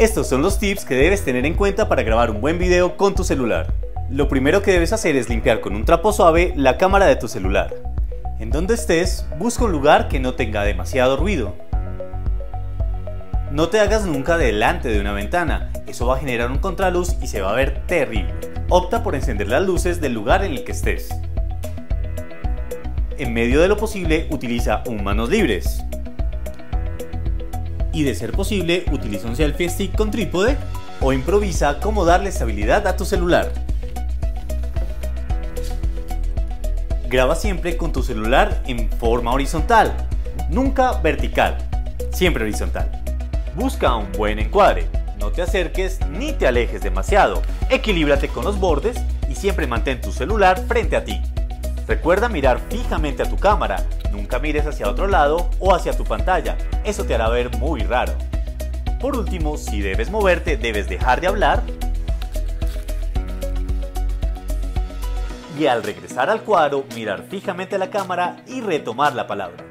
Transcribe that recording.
Estos son los tips que debes tener en cuenta para grabar un buen video con tu celular. Lo primero que debes hacer es limpiar con un trapo suave la cámara de tu celular. En donde estés, busca un lugar que no tenga demasiado ruido. No te hagas nunca delante de una ventana, eso va a generar un contraluz y se va a ver terrible. Opta por encender las luces del lugar en el que estés. En medio de lo posible, utiliza un manos libres y de ser posible utiliza un selfie stick con trípode o improvisa cómo darle estabilidad a tu celular. Graba siempre con tu celular en forma horizontal, nunca vertical, siempre horizontal. Busca un buen encuadre, no te acerques ni te alejes demasiado, equilíbrate con los bordes y siempre mantén tu celular frente a ti. Recuerda mirar fijamente a tu cámara, nunca mires hacia otro lado o hacia tu pantalla, eso te hará ver muy raro. Por último, si debes moverte, debes dejar de hablar y al regresar al cuadro, mirar fijamente a la cámara y retomar la palabra.